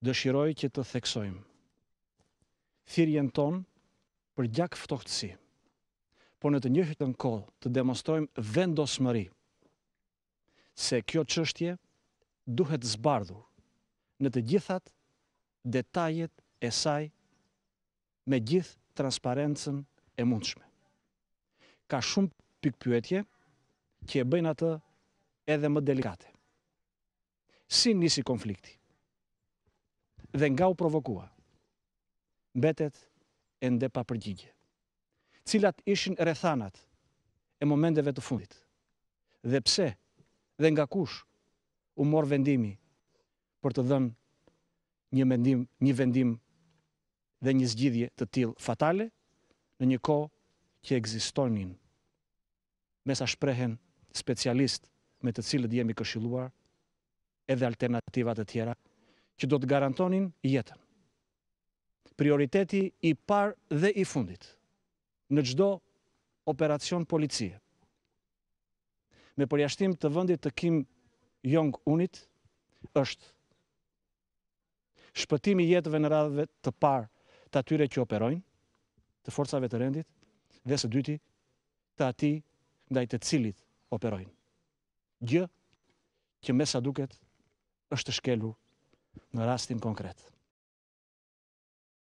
Dëshiroj që të theksojmë thirrjen tonë për gjakftohtësi, por në të njëjtën kohë të demonstrojmë vendosmëri se kjo çështje duhet zbardhur në të gjithat detajet e saj me gjithë transparencën e mundshme. Ka shumë pikëpyetje që e bëjnë atë edhe më delikate. Si nisi konflikti? Dhe nga u provokua? Mbetet ende pa përgjigje. Cilat ishin rrethanat e momenteve të fundit? Dhe pse dhe nga kush u mor vendimi për të dhënë një mendim, një vendim dhe një zgjidhje të tillë fatale në një kohë që ekzistonin me sa shprehen specialistë me të cilët jemi këshilluar edhe alternativa të tjera që do të garantonin jetën. Prioriteti i parë dhe i fundit në çdo operacion policie. Me përjashtim të vendit të Kim Jong Unit është shpëtimi i jetëve në radhë të parë të atyre që operojnë, të forcave të rendit dhe së dyti të atij ndaj të cilit operojnë. Gjë që me sa duket është shkelur në rastin konkret.